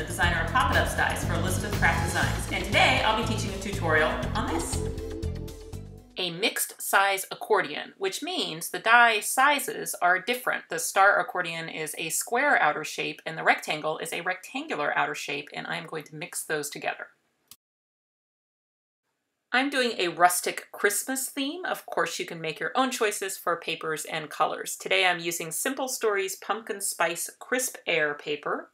the designer of Pop It Ups dies for Elizabeth Craft Designs, and today I'll be teaching a tutorial on this. A mixed size accordion, which means the die sizes are different. The star accordion is a square outer shape and the rectangle is a rectangular outer shape, and I'm going to mix those together. I'm doing a rustic Christmas theme. Of course, you can make your own choices for papers and colors. Today I'm using Simple Stories Pumpkin Spice Crisp Air paper.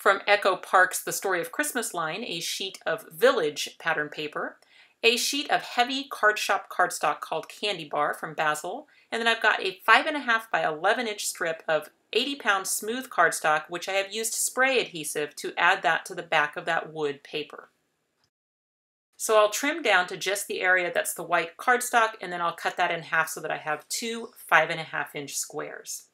From Echo Park's The Story of Christmas line, a sheet of Village pattern paper, a sheet of heavy Card Shoppe cardstock called Candy Bar from Bazzill, and then I've got a 5.5 by 11 inch strip of 80 pound smooth cardstock, which I have used spray adhesive to add that to the back of that wood paper. So I'll trim down to just the area that's the white cardstock and then I'll cut that in half so that I have two five and a half inch squares.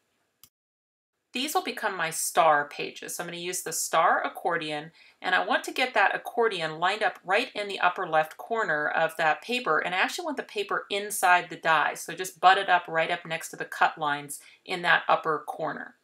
These will become my star pages. So I'm going to use the star accordion and I want to get that accordion lined up right in the upper left corner of that paper and I actually want the paper inside the die. So just butt it up right up next to the cut lines in that upper corner.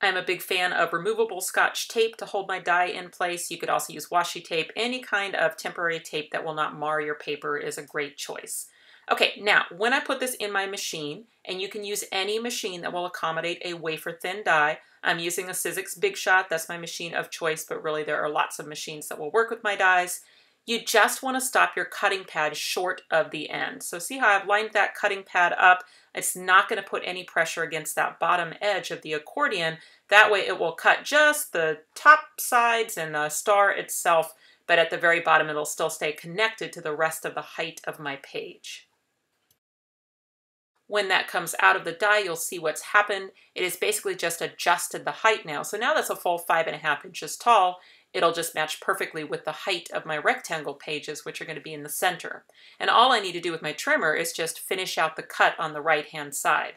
I'm a big fan of removable scotch tape to hold my die in place. You could also use washi tape. Any kind of temporary tape that will not mar your paper is a great choice. Okay, now when I put this in my machine, and you can use any machine that will accommodate a wafer thin die, I'm using a Sizzix Big Shot, that's my machine of choice, but really there are lots of machines that will work with my dies. You just want to stop your cutting pad short of the end. So see how I've lined that cutting pad up? It's not going to put any pressure against that bottom edge of the accordion. That way it will cut just the top sides and the star itself, but at the very bottom it'll still stay connected to the rest of the height of my page. When that comes out of the die, you'll see what's happened. It is basically just adjusted the height now. So now that's a full five and a half inches tall it'll just match perfectly with the height of my rectangle pages, which are going to be in the center. And all I need to do with my trimmer is just finish out the cut on the right-hand side.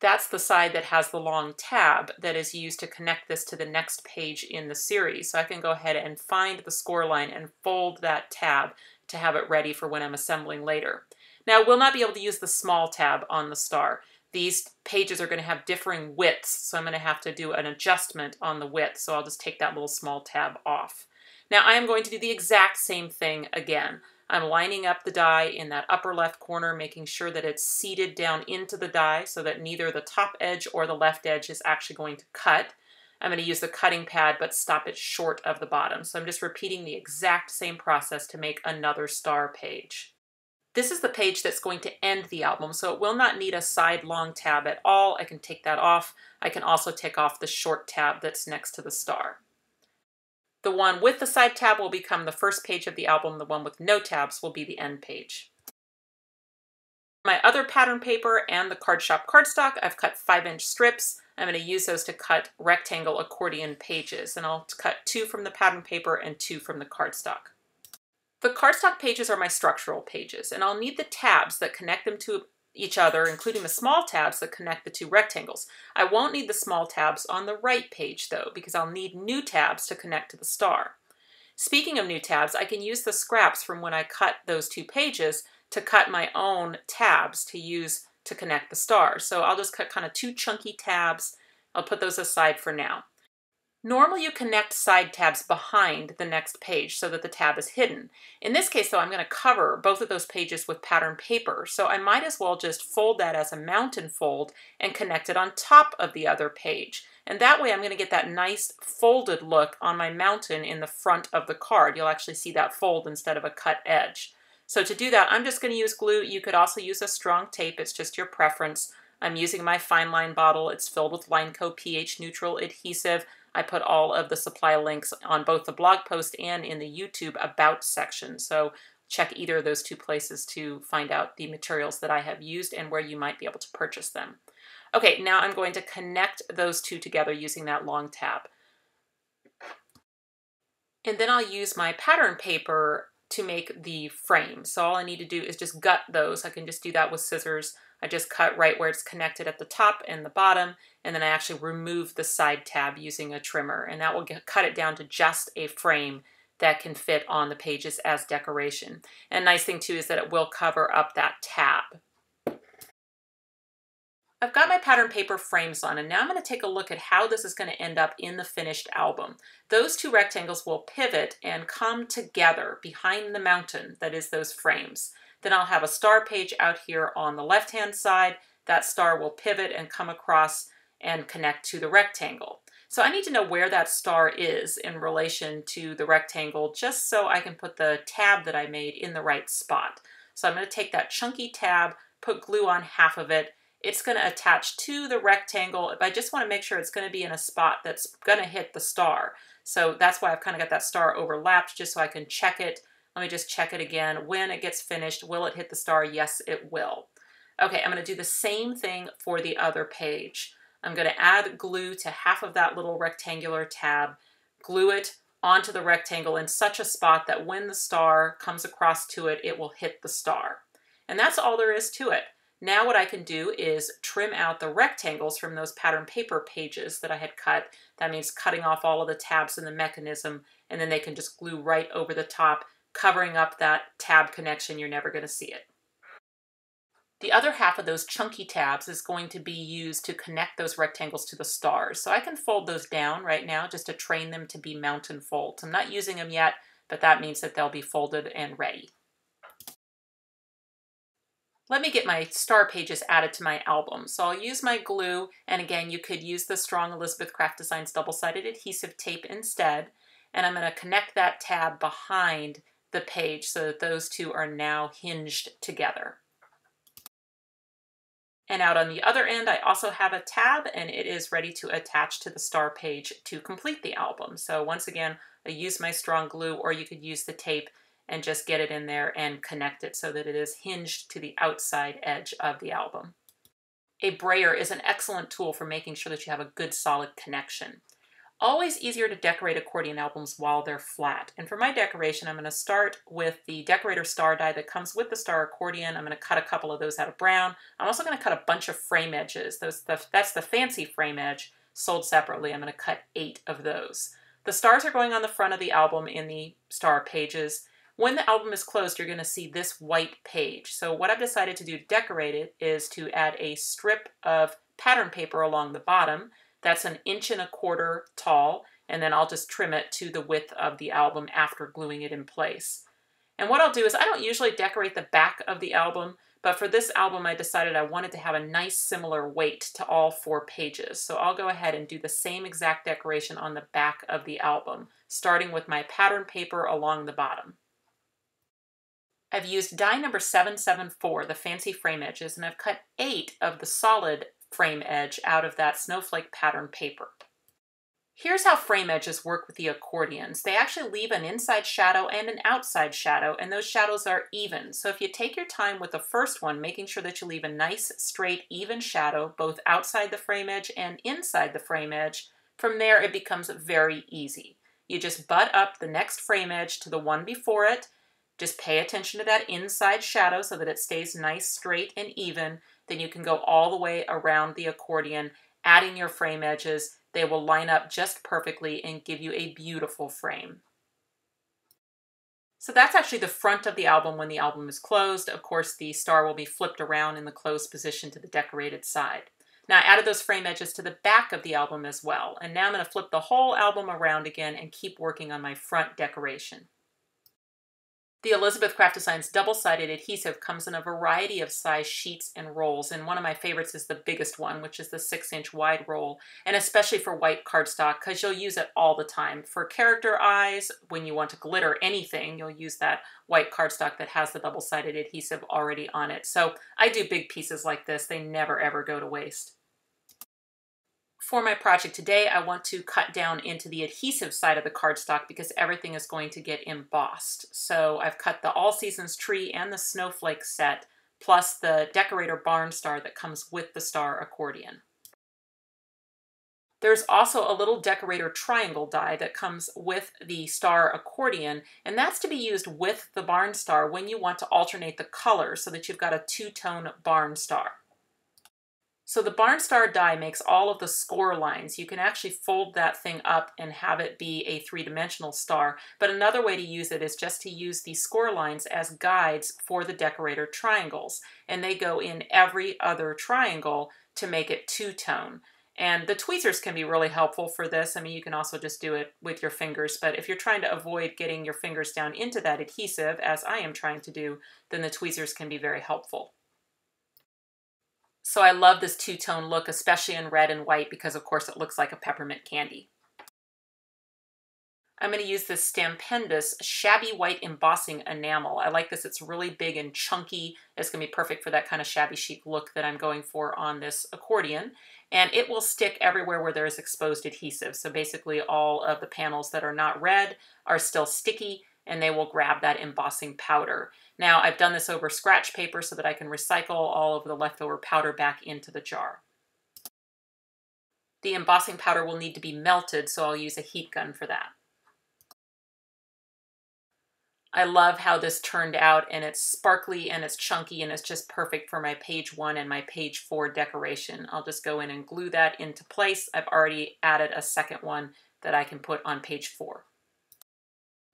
That's the side that has the long tab that is used to connect this to the next page in the series. So I can go ahead and find the score line and fold that tab to have it ready for when I'm assembling later. Now, we'll not be able to use the small tab on the star these pages are going to have differing widths, so I'm going to have to do an adjustment on the width, so I'll just take that little small tab off. Now I am going to do the exact same thing again. I'm lining up the die in that upper left corner, making sure that it's seated down into the die so that neither the top edge or the left edge is actually going to cut. I'm going to use the cutting pad but stop it short of the bottom. So I'm just repeating the exact same process to make another star page. This is the page that's going to end the album, so it will not need a side long tab at all. I can take that off. I can also take off the short tab that's next to the star. The one with the side tab will become the first page of the album. The one with no tabs will be the end page. My other pattern paper and the Card Shoppe cardstock, I've cut 5-inch strips. I'm going to use those to cut rectangle accordion pages, and I'll cut two from the pattern paper and two from the cardstock. The cardstock pages are my structural pages, and I'll need the tabs that connect them to each other, including the small tabs that connect the two rectangles. I won't need the small tabs on the right page, though, because I'll need new tabs to connect to the star. Speaking of new tabs, I can use the scraps from when I cut those two pages to cut my own tabs to use to connect the star. So I'll just cut kind of two chunky tabs. I'll put those aside for now. Normally you connect side tabs behind the next page so that the tab is hidden. In this case though, I'm going to cover both of those pages with pattern paper, so I might as well just fold that as a mountain fold and connect it on top of the other page. And that way I'm going to get that nice folded look on my mountain in the front of the card. You'll actually see that fold instead of a cut edge. So to do that, I'm just going to use glue. You could also use a strong tape. It's just your preference. I'm using my fine line bottle. It's filled with Lineco pH neutral adhesive. I put all of the supply links on both the blog post and in the YouTube About section. So check either of those two places to find out the materials that I have used and where you might be able to purchase them. Okay, now I'm going to connect those two together using that long tab. And then I'll use my pattern paper to make the frame. So all I need to do is just gut those. I can just do that with scissors. I just cut right where it's connected at the top and the bottom, and then I actually remove the side tab using a trimmer, and that will get, cut it down to just a frame that can fit on the pages as decoration. And nice thing too is that it will cover up that tab. I've got my pattern paper frames on and now I'm going to take a look at how this is going to end up in the finished album. Those two rectangles will pivot and come together behind the mountain that is those frames. Then I'll have a star page out here on the left hand side. That star will pivot and come across and connect to the rectangle. So I need to know where that star is in relation to the rectangle just so I can put the tab that I made in the right spot. So I'm going to take that chunky tab, put glue on half of it, it's going to attach to the rectangle. I just want to make sure it's going to be in a spot that's going to hit the star. So that's why I've kind of got that star overlapped just so I can check it. Let me just check it again. When it gets finished, will it hit the star? Yes, it will. Okay, I'm going to do the same thing for the other page. I'm going to add glue to half of that little rectangular tab, glue it onto the rectangle in such a spot that when the star comes across to it, it will hit the star. And that's all there is to it. Now what I can do is trim out the rectangles from those pattern paper pages that I had cut. That means cutting off all of the tabs in the mechanism, and then they can just glue right over the top, covering up that tab connection. You're never going to see it. The other half of those chunky tabs is going to be used to connect those rectangles to the stars. So I can fold those down right now just to train them to be mountain folds. I'm not using them yet, but that means that they'll be folded and ready. Let me get my star pages added to my album. So I'll use my glue, and again, you could use the Strong Elizabeth Craft Designs double-sided adhesive tape instead. And I'm gonna connect that tab behind the page so that those two are now hinged together. And out on the other end, I also have a tab and it is ready to attach to the star page to complete the album. So once again, I use my strong glue or you could use the tape and just get it in there and connect it so that it is hinged to the outside edge of the album. A brayer is an excellent tool for making sure that you have a good solid connection. Always easier to decorate accordion albums while they're flat. And for my decoration, I'm going to start with the decorator star die that comes with the star accordion. I'm going to cut a couple of those out of brown. I'm also going to cut a bunch of frame edges. Those, the, that's the fancy frame edge sold separately. I'm going to cut eight of those. The stars are going on the front of the album in the star pages. When the album is closed, you're going to see this white page. So what I've decided to do to decorate it is to add a strip of pattern paper along the bottom. That's an inch and a quarter tall, and then I'll just trim it to the width of the album after gluing it in place. And what I'll do is I don't usually decorate the back of the album, but for this album I decided I wanted to have a nice similar weight to all four pages. So I'll go ahead and do the same exact decoration on the back of the album, starting with my pattern paper along the bottom. I've used die number 774, the fancy frame edges, and I've cut eight of the solid frame edge out of that snowflake pattern paper. Here's how frame edges work with the accordions. They actually leave an inside shadow and an outside shadow, and those shadows are even. So if you take your time with the first one, making sure that you leave a nice, straight, even shadow, both outside the frame edge and inside the frame edge, from there it becomes very easy. You just butt up the next frame edge to the one before it, just pay attention to that inside shadow so that it stays nice, straight, and even. Then you can go all the way around the accordion, adding your frame edges. They will line up just perfectly and give you a beautiful frame. So that's actually the front of the album when the album is closed. Of course, the star will be flipped around in the closed position to the decorated side. Now I added those frame edges to the back of the album as well. And now I'm going to flip the whole album around again and keep working on my front decoration. The Elizabeth Craft Designs double-sided adhesive comes in a variety of size sheets and rolls, and one of my favorites is the biggest one, which is the 6-inch wide roll, and especially for white cardstock, because you'll use it all the time. For character eyes, when you want to glitter anything, you'll use that white cardstock that has the double-sided adhesive already on it. So I do big pieces like this. They never, ever go to waste. For my project today, I want to cut down into the adhesive side of the cardstock because everything is going to get embossed. So I've cut the All Seasons tree and the snowflake set, plus the decorator barn star that comes with the star accordion. There's also a little decorator triangle die that comes with the star accordion, and that's to be used with the barn star when you want to alternate the colors so that you've got a two-tone barn star. So the Barnstar die makes all of the score lines. You can actually fold that thing up and have it be a three-dimensional star. But another way to use it is just to use the score lines as guides for the decorator triangles. And they go in every other triangle to make it two-tone. And the tweezers can be really helpful for this. I mean, you can also just do it with your fingers, but if you're trying to avoid getting your fingers down into that adhesive, as I am trying to do, then the tweezers can be very helpful. So I love this two-tone look, especially in red and white, because of course it looks like a peppermint candy. I'm going to use this Stampendous Shabby White Embossing Enamel. I like this. It's really big and chunky. It's going to be perfect for that kind of shabby chic look that I'm going for on this accordion. And it will stick everywhere where there is exposed adhesive. So basically all of the panels that are not red are still sticky and they will grab that embossing powder. Now I've done this over scratch paper so that I can recycle all of the leftover powder back into the jar. The embossing powder will need to be melted, so I'll use a heat gun for that. I love how this turned out and it's sparkly and it's chunky and it's just perfect for my page one and my page four decoration. I'll just go in and glue that into place. I've already added a second one that I can put on page four.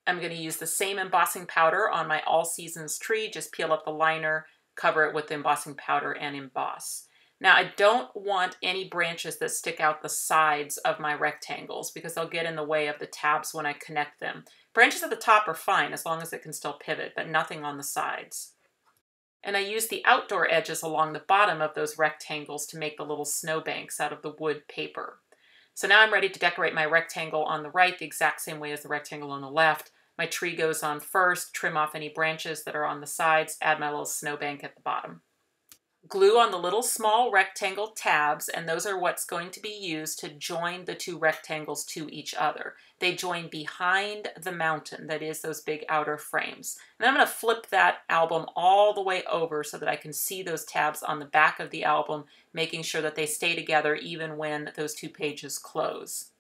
I'm going to use the same embossing powder on my All Seasons tree. Just peel up the liner, cover it with embossing powder, and emboss. Now, I don't want any branches that stick out the sides of my rectangles because they'll get in the way of the tabs when I connect them. Branches at the top are fine as long as it can still pivot, but nothing on the sides. And I use the outdoor edges along the bottom of those rectangles to make the little snowbanks out of the wood paper. So now I'm ready to decorate my rectangle on the right the exact same way as the rectangle on the left. My tree goes on first, trim off any branches that are on the sides, add my little snowbank at the bottom glue on the little small rectangle tabs, and those are what's going to be used to join the two rectangles to each other. They join behind the mountain, that is those big outer frames. And I'm going to flip that album all the way over so that I can see those tabs on the back of the album, making sure that they stay together even when those two pages close.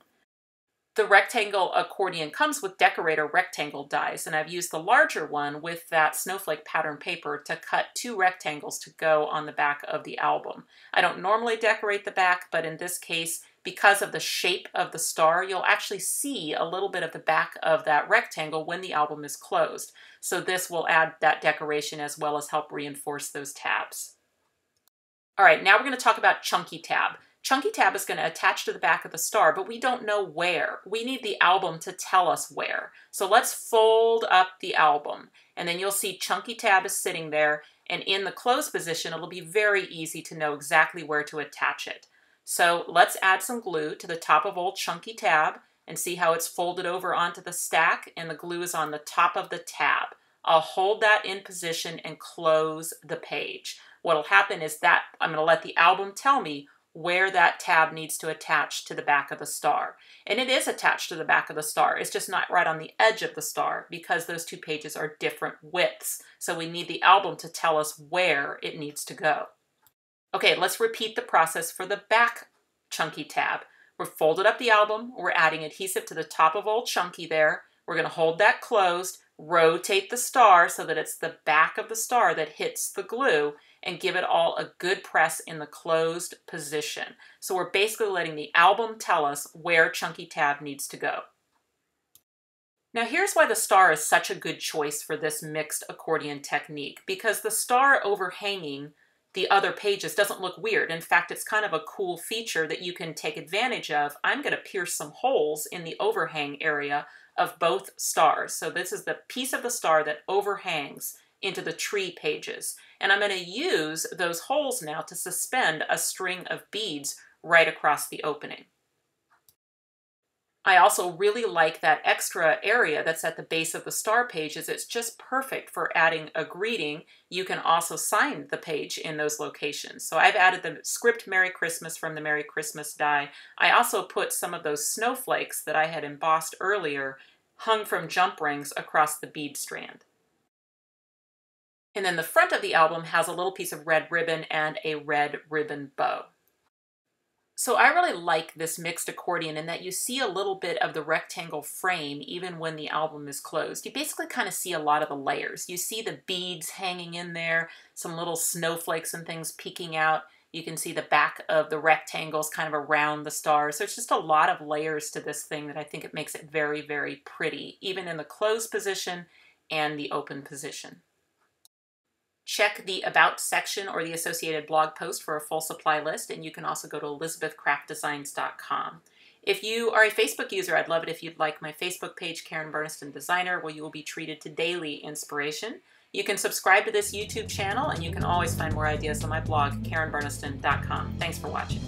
The rectangle accordion comes with decorator rectangle dies, and I've used the larger one with that snowflake pattern paper to cut two rectangles to go on the back of the album. I don't normally decorate the back, but in this case, because of the shape of the star, you'll actually see a little bit of the back of that rectangle when the album is closed. So this will add that decoration as well as help reinforce those tabs. All right, now we're going to talk about Chunky Tab. Chunky Tab is going to attach to the back of the star, but we don't know where. We need the album to tell us where. So let's fold up the album, and then you'll see Chunky Tab is sitting there, and in the closed position, it'll be very easy to know exactly where to attach it. So let's add some glue to the top of old Chunky Tab and see how it's folded over onto the stack, and the glue is on the top of the tab. I'll hold that in position and close the page. What'll happen is that I'm going to let the album tell me where that tab needs to attach to the back of the star. And it is attached to the back of the star. It's just not right on the edge of the star because those two pages are different widths. So we need the album to tell us where it needs to go. Okay, let's repeat the process for the back chunky tab. We're folded up the album. We're adding adhesive to the top of old chunky there. We're going to hold that closed, rotate the star so that it's the back of the star that hits the glue, and give it all a good press in the closed position. So we're basically letting the album tell us where Chunky Tab needs to go. Now here's why the star is such a good choice for this mixed accordion technique, because the star overhanging the other pages doesn't look weird. In fact, it's kind of a cool feature that you can take advantage of. I'm going to pierce some holes in the overhang area of both stars. So this is the piece of the star that overhangs into the tree pages. And I'm going to use those holes now to suspend a string of beads right across the opening. I also really like that extra area that's at the base of the star pages. It's just perfect for adding a greeting. You can also sign the page in those locations. So I've added the script Merry Christmas from the Merry Christmas die. I also put some of those snowflakes that I had embossed earlier hung from jump rings across the bead strand. And then the front of the album has a little piece of red ribbon and a red ribbon bow. So I really like this mixed accordion in that you see a little bit of the rectangle frame even when the album is closed. You basically kind of see a lot of the layers. You see the beads hanging in there, some little snowflakes and things peeking out. You can see the back of the rectangles kind of around the stars. So it's just a lot of layers to this thing that I think it makes it very, very pretty, even in the closed position and the open position. Check the About section or the associated blog post for a full supply list, and you can also go to elizabethcraftdesigns.com. If you are a Facebook user, I'd love it if you'd like my Facebook page, Karen Burniston Designer, where you will be treated to daily inspiration. You can subscribe to this YouTube channel, and you can always find more ideas on my blog, karenburniston.com. Thanks for watching.